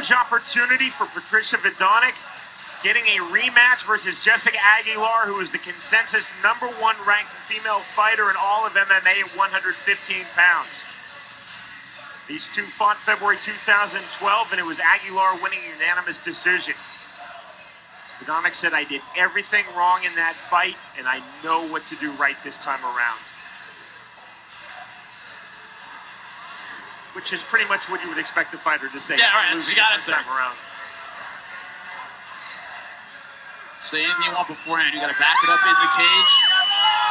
Huge opportunity for Patricia Vidonic getting a rematch versus Jessica Aguilar, who is the consensus number one ranked female fighter in all of MMA at 115 pounds. These two fought February 2012, and it was Aguilar winning a unanimous decision. Vidonic said, I did everything wrong in that fight, and I know what to do right this time around. Which is pretty much what you would expect the fighter to say. Yeah, right, that's what you gotta say. time around. Say anything you want beforehand. You got to back it up in the cage.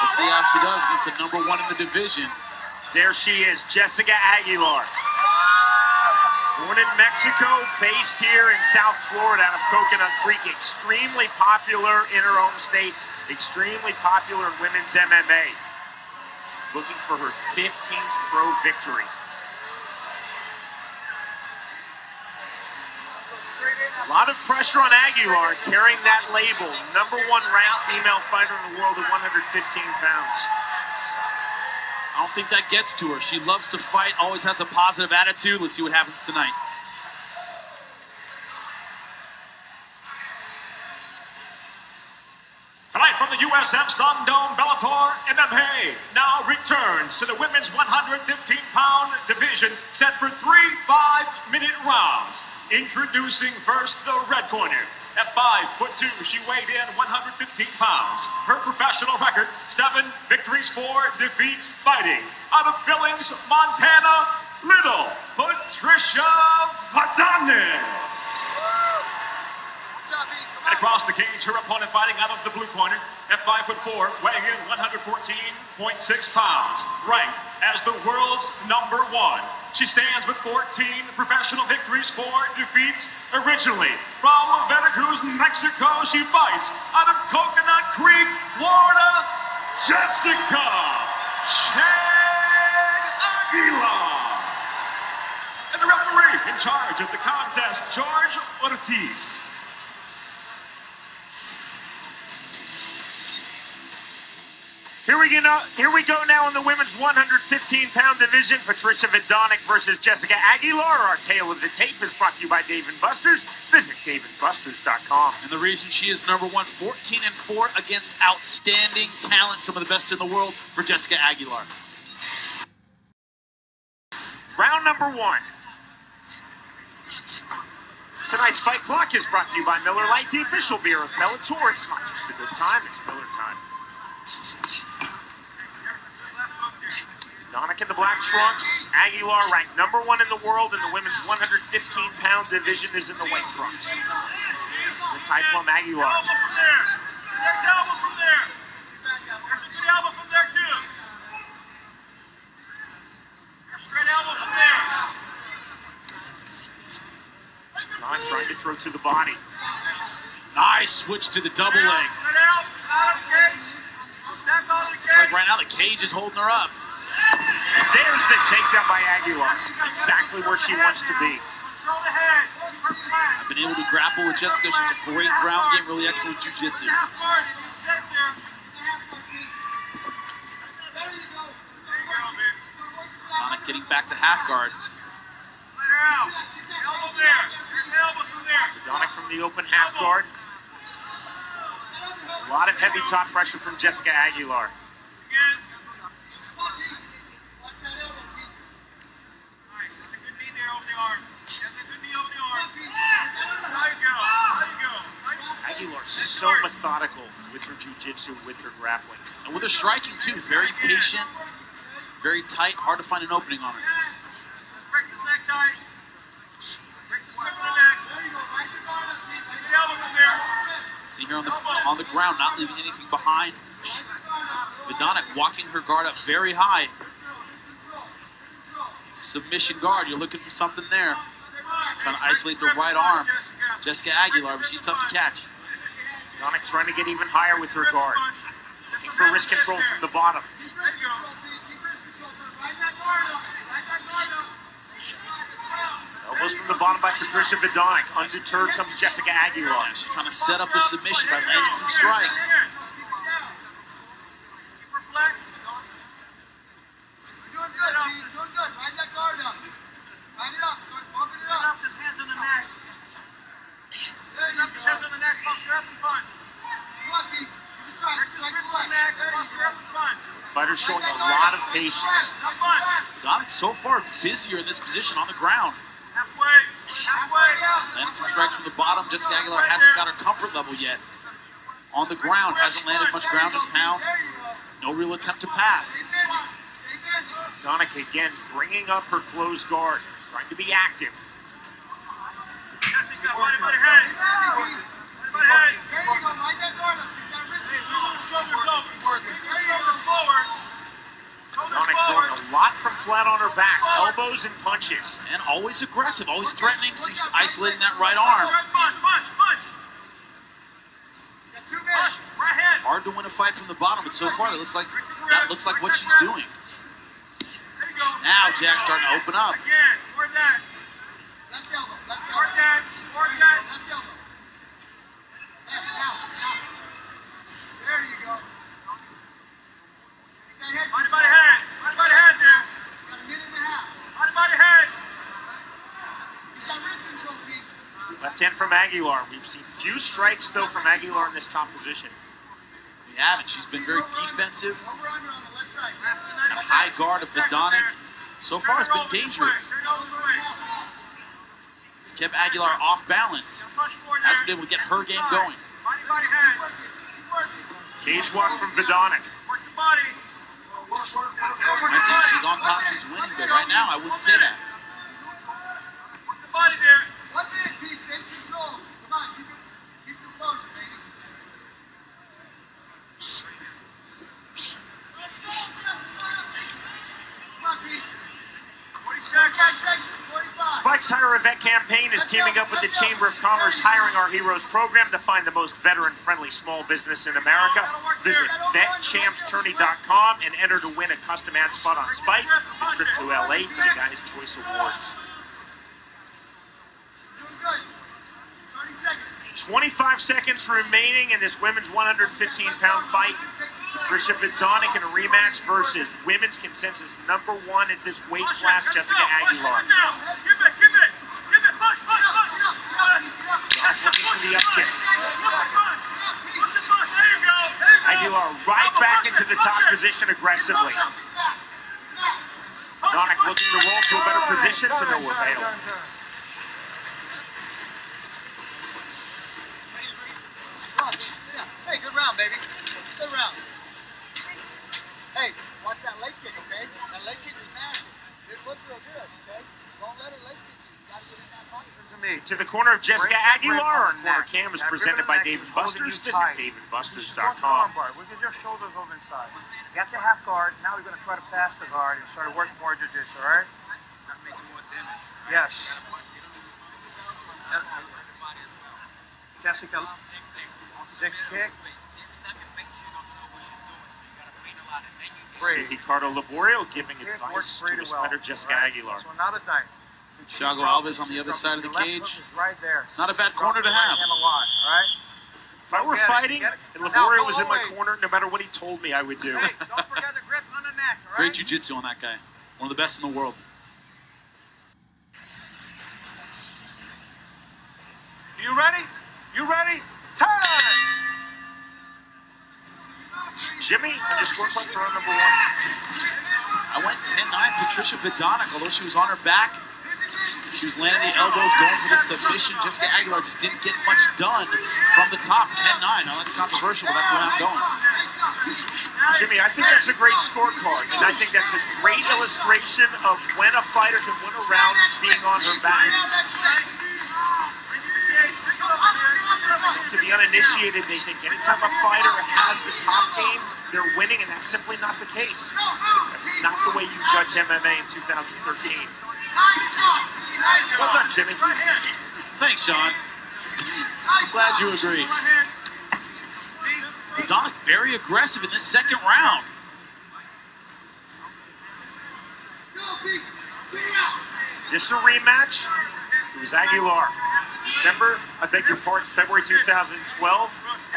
Let's see how she does against the number one in the division. There she is, Jessica Aguilar. Born in Mexico, based here in South Florida out of Coconut Creek, extremely popular in her home state, extremely popular in women's MMA. Looking for her 15th pro victory. A lot of pressure on Aguilar carrying that label, number one ranked female fighter in the world at 115 pounds. I don't think that gets to her. She loves to fight, always has a positive attitude. Let's see what happens tonight. Tonight from the USF Sundome Bellator MMA now returns to the women's 115-pound division set for three five-minute rounds. Introducing first the red corner. At five foot two, she weighed in 115 pounds. Her professional record: seven victories, four defeats. Fighting out of Billings, Montana, Little Patricia Vadane. Across the cage, her opponent fighting out of the blue corner at 5 foot 4, weighing in 114.6 pounds, ranked as the world's number one. She stands with 14 professional victories, 4 defeats. Originally from Veracruz, Mexico, she fights out of Coconut Creek, Florida, Jessica Jag Aguilar. And the referee in charge of the contest, George Ortiz. Here we go now. Here we go now in the women's 115-pound division. Patricia Vidonic versus Jessica Aguilar. Our tale of the tape is brought to you by Dave and Buster's. Visit daveandbusters.com. And the reason she is number one, 14 and 4 against outstanding talent, some of the best in the world for Jessica Aguilar. Round number one. Tonight's fight clock is brought to you by Miller Lite, the official beer of Bellator. It's not just a good time; it's Miller time. Donick in the black trunks. Aguilar ranked number one in the world in the women's 115-pound division is in the white trunks. The Thai plum Aguilar. Elbow from there. There's elbow from there. There's a good elbow from there too. Straight elbow from there. Don trying to throw to the body. Nice switch to the double leg. Straight out, out of the cage. Out of the It's like right now the cage is holding her up. There's the takedown by Aguilar. Exactly where she wants to be. Control the head. Keep her flat. I've been able to grapple with Jessica. She's a great ground game, really excellent jiu-jitsu. Half guard and you sit there. There you go, man. Donick getting back to half guard. Let her out. Elbow there. There's the elbow from there. Donick from the open half guard. A lot of heavy top pressure from Jessica Aguilar. Again. Nice. That's a good knee there over the arm. That's a good knee over the arm. There you go. There you go. Right? Aguilar's so methodical with her jiu-jitsu, with her grappling. And with her striking too, very patient, very tight, hard to find an opening on her. Let's break this neck tight. Break this neck of the neck. Get the elbow from there. See here on the on. the ground, not leaving anything behind. Vidonic walking her guard up very high. Submission guard, you're looking for something there. Trying to isolate the right arm. Jessica Aguilar, but she's tough to catch. Donick trying to get even higher with her guard. Looking for wrist control from the bottom. There you go. Elbow Close from the bottom by Patricia Vidonic. Undeterred comes Jessica Aguilar. She's trying to set up the submission by landing some strikes. Doing good, Pete. Doing good. Ride that guard up. Ride it up. Start bumping it up. His hands on the neck. There you His hands go. on the neck. Posture up and punch. Come on, Pete. You strike. Just Strike grip left. the neck. There you Posture go. up and punch. Fighters showing a lot of patience. Come on. Donick so far busier in this position on the ground. Halfway. Halfway. Landing some strikes from the bottom. Jessica Aguilar hasn't got her comfort level yet. On the ground, hasn't landed much ground and pound. There you go. No real attempt to pass. Stay busy. Stay busy. Donick again bringing up her closed guard, trying to be active. Jessica, a lot from flat on her back, elbows and punches. And always aggressive, always threatening. So she's isolating that right arm. Punch, punch, punch. Got two Push, right hand. Hard to win a fight from the bottom, but so far that looks like that looks like what she's doing. There you go. Now Jack's starting to open up. Again, more that. Left elbow. Left elbow. that. More that. Left elbow. Left, hand from Aguilar. We've seen few strikes though from Aguilar in this top position. We haven't. She's been very defensive. The high guard of Vidonic so far has been dangerous. It's kept Aguilar off balance. Hasn't been able to get her game going. Cage walk from Vidonic. Work the body. I think she's on top, she's winning, but right now I wouldn't say that. Work the body there. One minute, Pete. Stay in control. Come on. Keep your, keep your composure, baby. Come on, Pete. 40 45 seconds. seconds. 45. Spike's Hire a Vet campaign is teaming up with the Chamber of Commerce Hiring Our Heroes program to find the most veteran-friendly small business in America. Visit vetchampstourney.com and enter to win a custom ad spot on Spike, a trip to LA for the Guys' Choice Awards. Doing good. 30 seconds. 25 seconds remaining in this women's 115-pound fight. Patricia Vidonic in a rematch versus women's consensus number one at this weight class, Jessica Aguilar. down. Give it, give it. Give it. Push, push, Get up, push. get up, get up, Pete, get up. Just looking for the up kick. There you. Aguilar right back into the top position aggressively. Donick looking to roll to a better position to no avail. Hey, good round, baby. Good round. Hey, watch that leg kick, okay? That leg kick is nasty. It looked real good, okay? Don't let it leg kick you. You gotta get in that body. To the corner of Jessica Break Aguilar, our on corner neck. cam is That presented by neck David Busters. Visit davidbusters.com. Armbar. We get your shoulders over inside. You got the half guard. Now we're going to try to pass the guard and start working more jiu-jitsu, all right? Yes. Jessica, the kick. Great. Ricardo Liborio giving advice to his well. fighter Jessica all right? Aguilar. So not a thing. Thiago Alves on the other side of the cage. right there. Not a bad Drop corner to have. hand a lot, all right? If I were fighting and Now, Liborio was in my away. corner, no matter what he told me, I would do. Hey, don't forget the grip on the neck, all right? Great jiu-jitsu on that guy. One of the best in the world. You ready? You ready? Time! Jimmy underscore club throw number one. I went 10-9 Patricia Vidonic, although she was on her back. She was landing the elbows, going for the submission. Jessica Aguilar just didn't get much done from the top. 10-9. Now that's controversial, but that's the way I'm going. Jimmy, I think that's a great scorecard, and I think that's a great illustration of when a fighter can win a round being on her back. To the uninitiated, they think anytime a fighter has the top game, they're winning, and that's simply not the case. That's not the way you judge MMA in 2013. Jimmy. Thanks, Sean. I'm glad you agree. Vidonic very aggressive in this second round. This is a rematch. It was Aguilar. December, I beg your pardon, February 2012,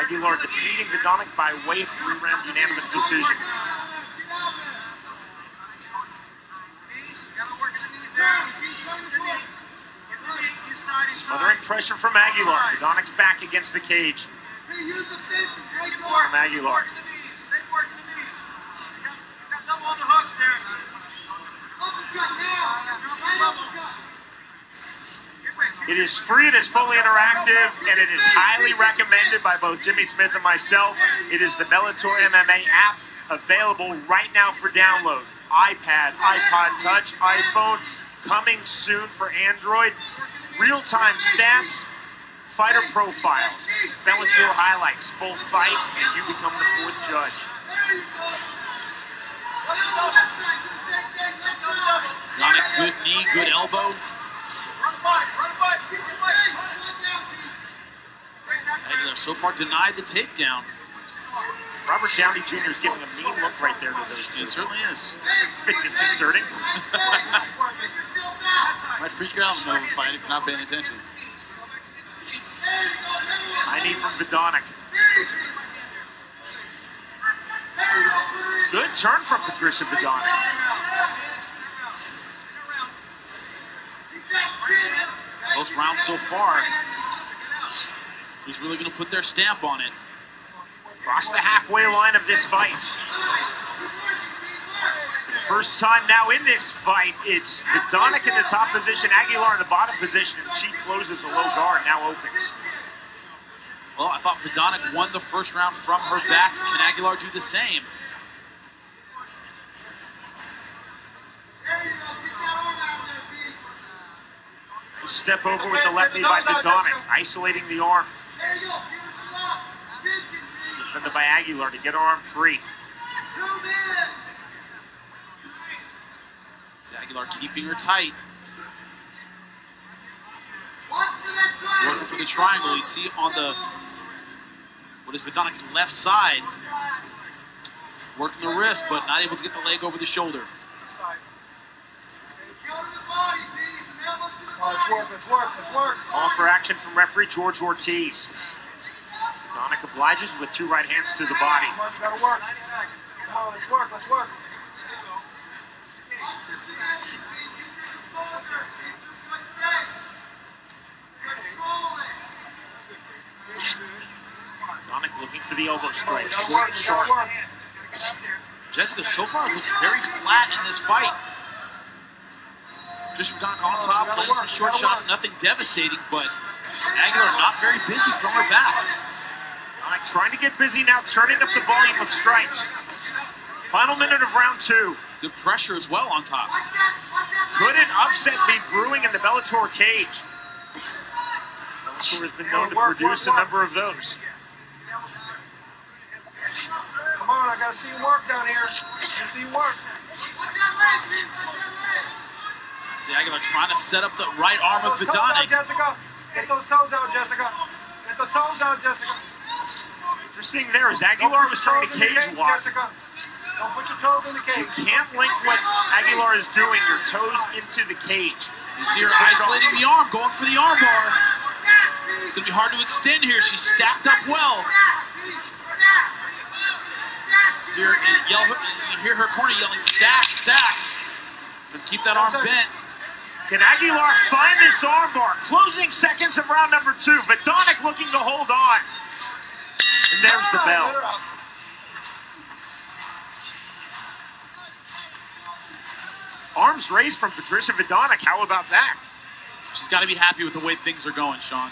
Aguilar defeating Vidonic by way of three-round unanimous decision. Smothering pressure from Aguilar. Vidonic's back against the cage from Aguilar. It is free, it is fully interactive, and it is highly recommended by both Jimmy Smith and myself. It is the Bellator MMA app available right now for download. iPad, iPod Touch, iPhone, coming soon for Android. Real-time stats, fighter profiles, Bellator highlights, full fights, and you become the fourth judge. Got a good knee, good elbows. Aguilar so far denied the takedown. Robert Downey Jr. is giving a mean look right there to those two. It certainly is. It's a bit disconcerting. Might freak you out in the middle of a fight if you're not paying attention. I need from Vidonic. Good turn from Patricia Vidonic. Close round so far. Who's really going to put their stamp on it? Across the halfway line of this fight. For the first time now in this fight, it's Vidonic in the top position, Aguilar in the bottom position. and She closes a low guard, now opens. Well, I thought Vidonic won the first round from her back. Can Aguilar do the same? Step over with the left knee by Vidonic, isolating the arm. Defended by Aguilar to get her arm free. See Aguilar keeping her tight. Working for the triangle. You see on the what is Vidonic's left side. Working the wrist, but not able to get the leg over the shoulder. Oh, let's work, let's work, let's work. Call for action from referee George Ortiz. Vidonic obliges with two right hands to the body. Come on, you gotta work. Come on, let's work, let's work. Vidonic looking for the elbow strike. Short work, and you gotta sharp. work. Jessica so far looks very flat in this fight. Just Vidonic on top, playing some short shots, nothing devastating, but Aguilar not very busy from her back. Vidonic trying to get busy now, turning up the volume of strikes. Final minute of round two. Good pressure as well on top. Could an upset be brewing in the Bellator cage? Bellator has been known to Work, work, produce a number of those. Come on, I gotta see you work down here. I see you work. See Aguilar trying to set up the right arm of Get those toes out, Vidonic. Jessica. Get those toes out, Jessica. Get the toes out, Jessica. Interesting there is Don't Aguilar put was trying to in the cage cage, walk. Jessica. Don't put your toes in the cage. You Can't link what Aguilar is doing, your toes into the cage. You see her isolating the arm, going for the arm bar. It's gonna be hard to extend here. She's stacked up well. See her yell. You hear her corner yelling, "Stack, stack!" To keep that arm bent. Can Aguilar find this armbar? Closing seconds of round number two. Vidonic looking to hold on. And there's the bell. Arms raised from Patricia Vidonic. How about that? She's got to be happy with the way things are going, Sean.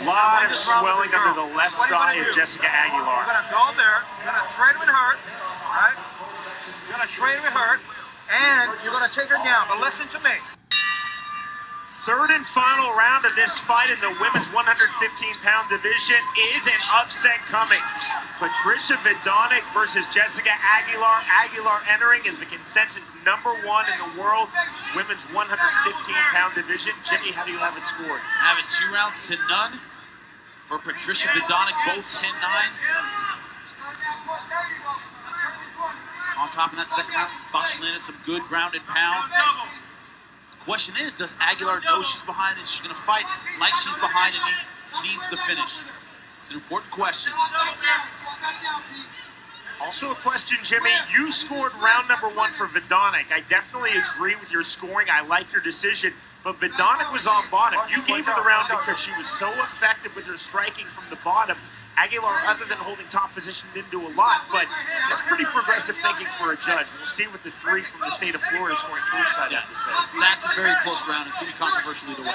A lot of swelling under the left What are you eye of do? Jessica You're Aguilar. gonna go there, you're gonna train with her, right? You're gonna train with her, and you're gonna take her down. But listen to me. Third and final round of this fight in the women's 115-pound division is an upset coming. Patricia Vidonic versus Jessica Aguilar. Aguilar entering is the consensus number one in the world women's 115-pound division. Jimmy, how do you have it scored? Having two rounds to none for Patricia Vidonic, both 10-9. On top of that second round, boxing landed some good ground and pound. The question is, does Aguilar know she's behind and she's going to fight like she's behind and needs the finish? It's an important question. Also a question, Jimmy. You scored round number one for Vidonic. I definitely agree with your scoring. I like your decision. But Vidonic was on bottom. You gave her the round because she was so effective with her striking from the bottom. Aguilar, other than holding top position, didn't do a lot, but that's pretty progressive thinking for a judge. We'll see what the three from the state of Florida scoring Yeah, have to say. that's a very close round. It's going to be controversial either way.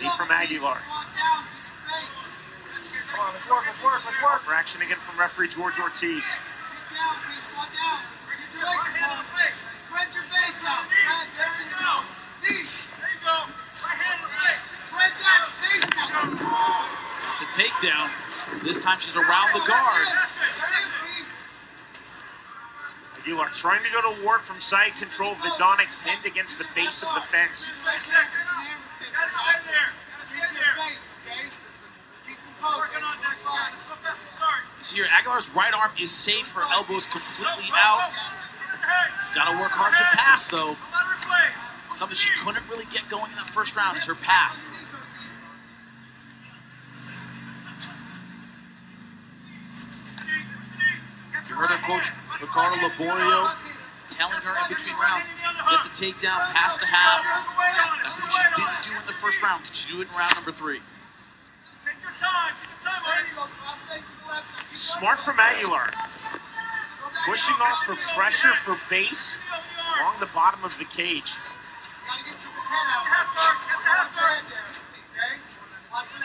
Knee from Aguilar. Come on, let's work, let's work, let's work. For action again from referee George Ortiz. Spread your face out. Spread, there you go. Knees. Spread that face out. Got the takedown. This time she's around the guard. Aguilar trying to go to work from side control. Vidonic pinned against the base of the fence. Here, Aguilar's right arm is safe. Her elbow's completely out. She's got to work hard to pass, though. Something she couldn't really get going in that first round is her pass. You heard her coach, Ricardo Liborio, telling her in between rounds, get the takedown, pass to half. That's something she didn't do in the first round. Could she do it in round number three? Smart from Aguilar. Pushing off for pressure for base along the bottom of the cage.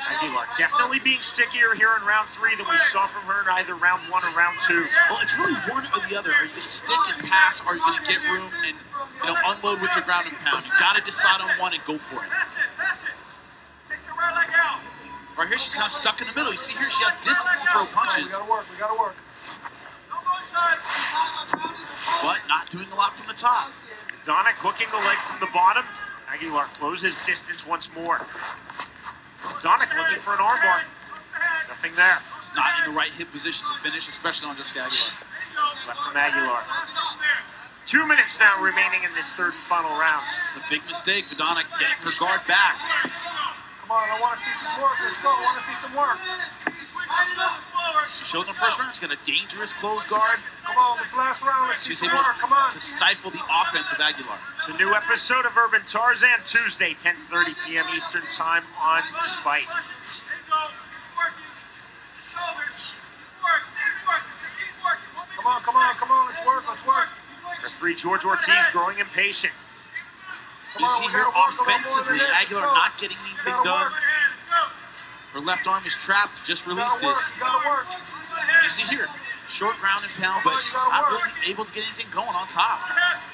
Aguilar definitely being stickier here in round three than we saw from her in either round one or round two. Well, it's really one or the other. Are you going to stick and pass, or are you going to get room and you know unload with your ground and pound? You got to decide on one and go for it. Pass it, pass it. Take your right leg out. Right here, she's kind of stuck in the middle. You see here, she has distance to throw punches. We gotta work, we gotta work. Elbow inside. but not doing a lot from the top. Donick hooking the leg from the bottom. Aguilar closes distance once more. Donick looking for an armbar. Nothing there. She's not in the right hip position to finish, especially on Jessica Aguilar. Left from Aguilar. Two minutes now remaining in this third and final round. It's a big mistake. Vidonic getting her guard back. Come on, I wanna see some work. Let's go, I wanna see some work. She showed in the first round she's got a dangerous close guard. Come on, this last round, let's see She's some able work. Come on. to stifle the offense of Aguilar. It's a new episode of Urban Tarzan, Tuesday, 10.30 p.m. Eastern Time on Spike. Come on, come on, come on, let's work, let's work. Referee George Ortiz growing impatient. Come You see we her gotta work a little more offensively, than. Aguilar not getting anything done. Her left arm is trapped, just released it. you gotta work. You see here, short ground and pound, but not really able to get anything going on top.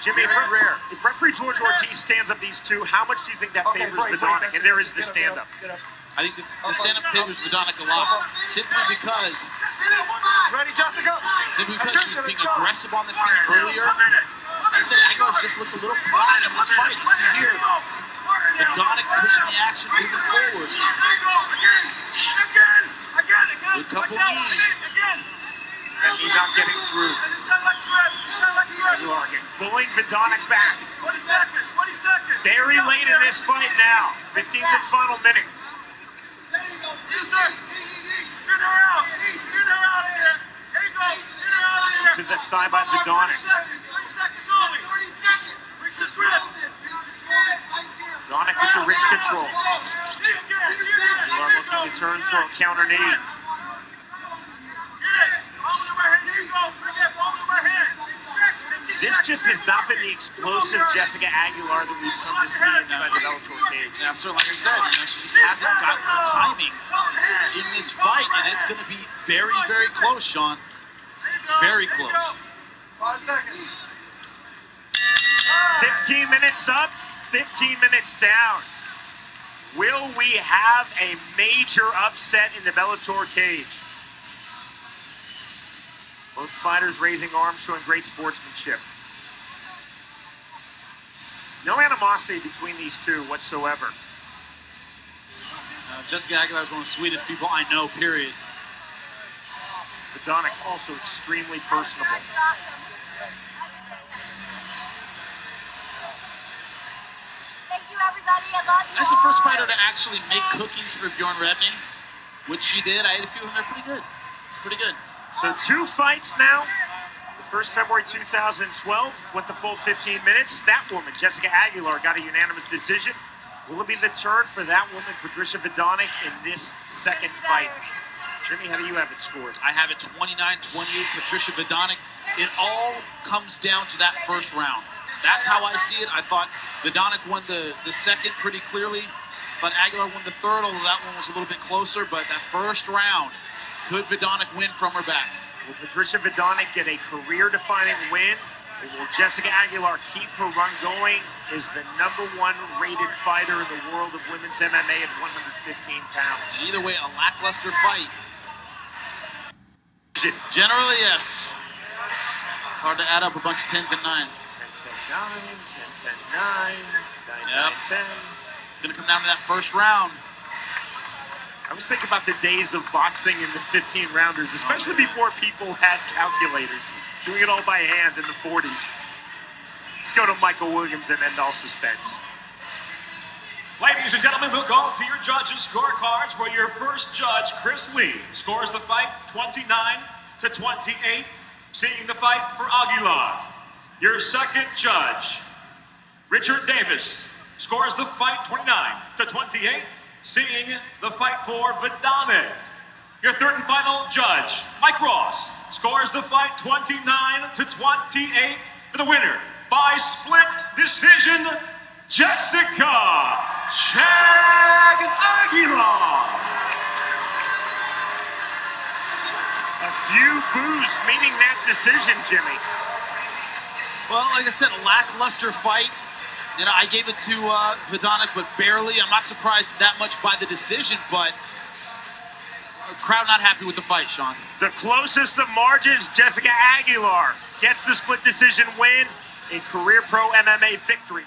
Jimmy, if, rare. if referee George Ortiz stands up these two, how much do you think that Okay, favors break, break, Vidonic? And it, there that's is it. the stand-up. Get up, get I think this, the stand-up favors Vidonic a lot, simply because. Ready, Jessica? simply because she was being aggressive on the feet earlier. I said Aguilar's just looked a little flat in this fight. You see here, Vidonic pushing the action, moving forward. Good couple knees. And he's not getting through. Aguilar again, bullying Vidonic back. 20 seconds, 20 seconds. Very late in this fight now. 15th and final minute. Use her. Spin her out. Spin her out of here. There you go. Spin her out of here. To the side by Vidonic. Donick with the wrist control. See again. See again. Aguilar looking to turn, throw a counter knee. Get it. Palm of the right hand. There you go. Bring that palm of the right hand. 50 This just has not been the explosive Jessica Aguilar that we've come to see inside the Bellator cage. Now, so like I said, you know, she just hasn't gotten her timing in this fight, and it's going to be very, very close, Sean. Very close. Five seconds. 15 minutes up, 15 minutes down. Will we have a major upset in the Bellator cage? Both fighters raising arms, showing great sportsmanship. No animosity between these two whatsoever. Uh, Jessica Aguilar is one of the sweetest people I know, period. Vidonic also extremely personable. Thank you, everybody. I love you. As the first fighter to actually make cookies for Bjorn Rebney, which she did, I ate a few of them. They're pretty good. Pretty good. So two fights now. The first February 2012 went the full 15 minutes. That woman, Jessica Aguilar, got a unanimous decision. Will it be the turn for that woman, Patricia Vidonic, in this second fight? Jimmy, how do you have it scored? I have it 29 28, Patricia Vidonic. It all comes down to that first round. That's how I see it. I thought Vidonic won the, the second pretty clearly, but Aguilar won the third, although that one was a little bit closer. But that first round, could Vidonic win from her back? Will Patricia Vidonic get a career-defining win? Will Jessica Aguilar keep her run going? Is the number one rated fighter in the world of women's MMA at 115 pounds. Either way, a lackluster fight. Generally, yes. It's hard to add up a bunch of tens and nines. 10 10 9, 10 10 9, 9 Yep. 9 10. It's going to come down to that first round. I was thinking about the days of boxing in the 15 rounders, especially oh, before people had calculators, doing it all by hand in the 40s. Let's go to Michael Williams and end all suspense. Ladies and gentlemen, we'll go to your judges' scorecards where your first judge, Chris Lee, scores the fight 29 to 28, seeing the fight for Aguilar. Your second judge, Richard Davis, scores the fight 29 to 28, seeing the fight for Vidane. Your third and final judge, Mike Ross, scores the fight 29 to 28 for the winner by split decision, Jessica Jag Aguilar. Few boos meaning that decision, Jimmy. Well, like I said, a lackluster fight. You know, I gave it to uh, Vidonic, but barely. I'm not surprised that much by the decision, but uh, crowd not happy with the fight, Sean. The closest of margins, Jessica Aguilar gets the split decision win, a career pro MMA victory.